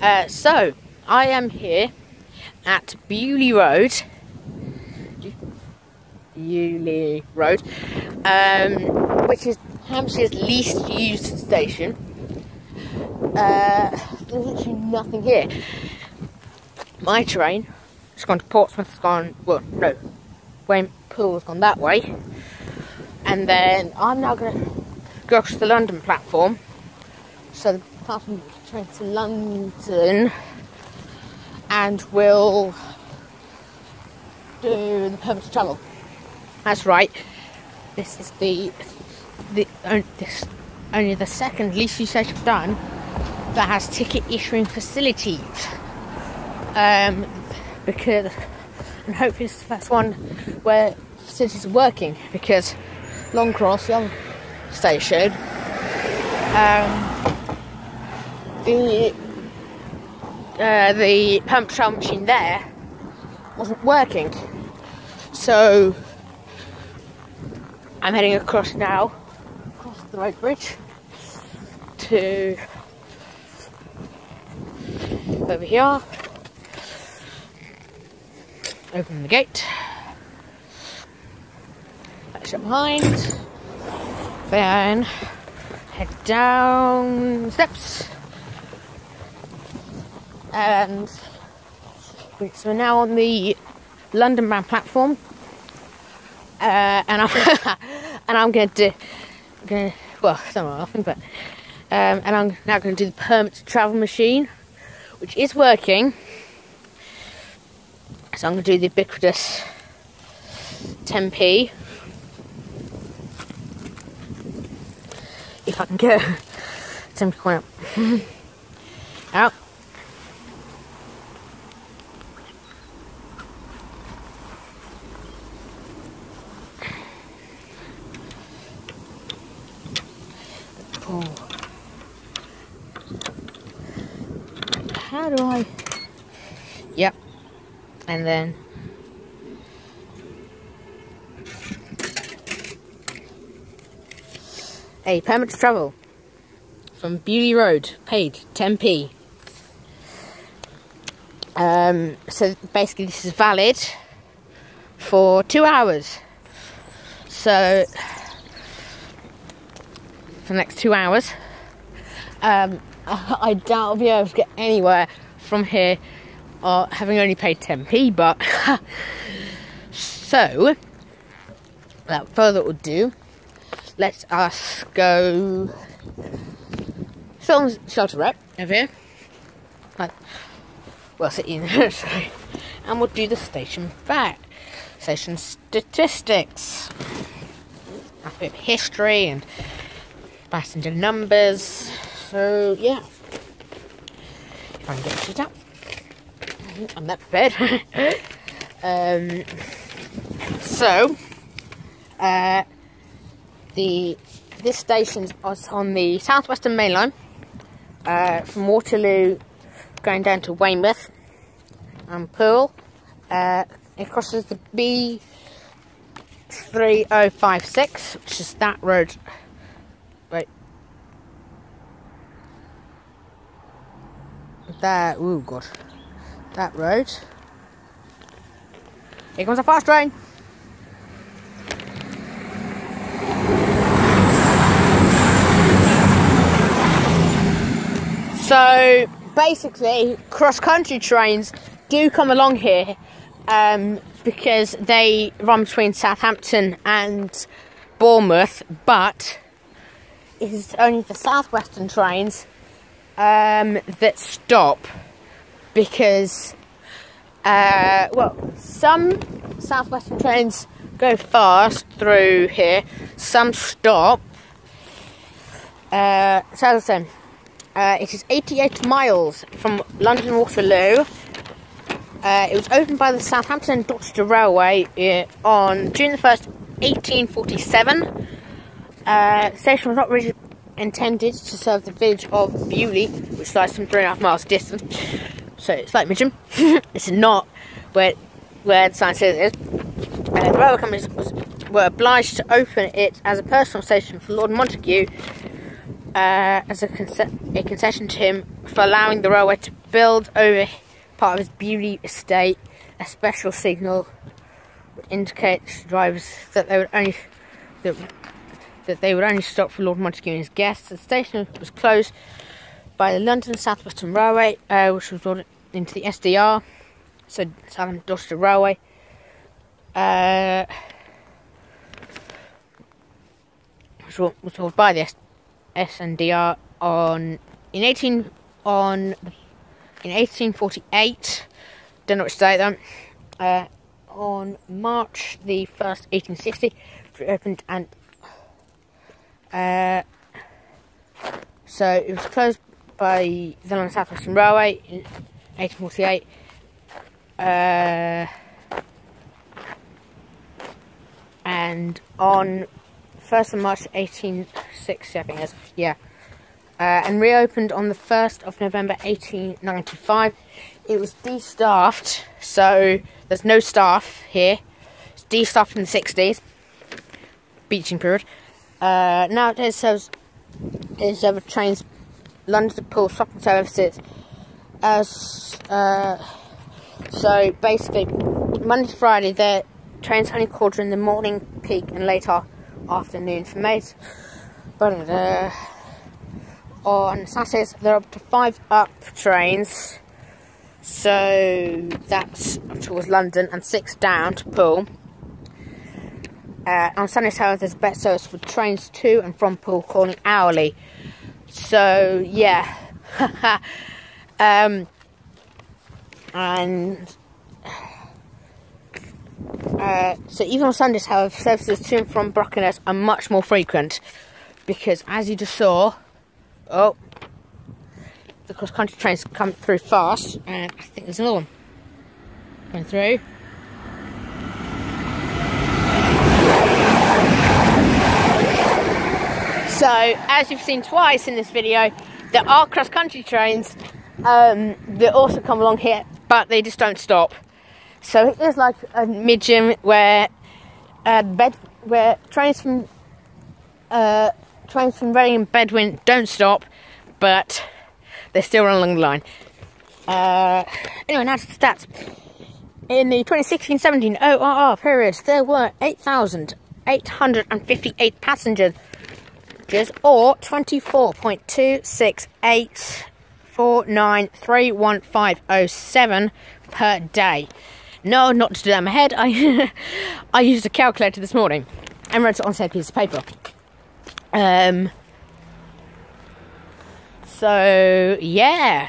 Uh, so, I am here at Beaulieu Road. Beaulieu Road, um, which is Hampshire's least used station. Uh, there's literally nothing here. My train has gone to Portsmouth, has gone, well, no, Wayne has gone that way. And then I'm now going to go across the London platform. So the platform train to London and we'll do the permit to travel. That's right. This is the the uh, this only the second least station I've done that has ticket issuing facilities. Um, because and hopefully it's the first one where facilities are working because Longcross, the other station, um, the uh, the pump travel machine there wasn't working. So I'm heading across now, across the road bridge to over here. Open the gate. That's behind. Then head down steps. And so we're now on the London Man platform. Uh, and I'm and I'm going to going well, I don't laughing, but um, and I'm now going to do the permit to travel machine, which is working. So I'm going to do the ubiquitous 10p. If I can go. 10p coin up. Out. How do I? Yep. And then. A permit to travel from Beaulieu Road, paid 10p. Um, so basically, this is valid for two hours. So for the next two hours. Um, I doubt I'll be able to get anywhere from here uh, having only paid 10p, but so without further ado, let us go film shelter rep over here. Like, well, sit in there, sorry. And we'll do the station fact, station statistics, a bit of history and passenger numbers. So yeah, if I can get it up, I'm not prepared. um, so uh, the this station's on the southwestern main line uh, from Waterloo going down to Weymouth and Poole. Uh, it crosses the B3056, which is that road That, oh god. That road. Here comes a fast train. So, basically, cross-country trains do come along here um, because they run between Southampton and Bournemouth, but it is only the southwestern trains um, that stop because, uh, well, some southwestern trains go fast through here, some stop. Uh, so, listen, uh, it is 88 miles from London Waterloo. Uh, it was opened by the Southampton and Dorchester Railway uh, on June the 1st, 1847. Uh, the station was not really intended to serve the village of Beaulieu, which lies some three and a half miles distant. So it's like Mitcham. it's not where where the sign says it is. The railway companies were obliged to open it as a personal station for Lord Montagu uh, as a, a concession to him for allowing the railway to build over part of his Beaulieu estate, a special signal indicates to drivers that they would only that they would only stop for Lord Montagu and his guests. The station was closed by the London South Western Railway, uh, which was brought into the SDR, so Southern Dorsetshire Railway. Uh, which was brought by the S- SNDR on in 18 on in 1848. Don't know which date then. Uh, on March the first, 1860, it opened and uh, so it was closed by the London South Western Railway in 1848. Uh, and on 1st of March 1860, I think it is, yeah. Uh, and reopened on the 1st of November 1895. It was de-staffed, so there's no staff here. It's de-staffed in the 60s, Beeching period. Uh, nowadays, serves is trains London to Poole shopping services. As uh, so, basically, Monday to Friday, the trains only call during the morning peak and later afternoon for mates. But uh, on Saturdays, there are up to five up trains. So that's towards London and six down to Poole. Uh, on Sundays, however, there's better service for trains to and from Poole calling hourly. So yeah, um, and uh, so even on Sundays, however, services to and from Brockenhurst are much more frequent because, as you just saw, oh, the cross country trains come through fast, and I think there's another one going through. So, as you've seen twice in this video, there are cross country trains um, that also come along here, but they just don't stop. So it is like a medium where uh, bed where trains from uh, trains from Reading and Bedwyn don't stop, but they still run along the line. Uh, anyway, now to the stats. In the 2016-17 ORR period, there were 8,858 passengers, or 24.268493150 per day. No, not to do that my head. I I used a calculator this morning and wrote it on said piece of paper. Um. So yeah.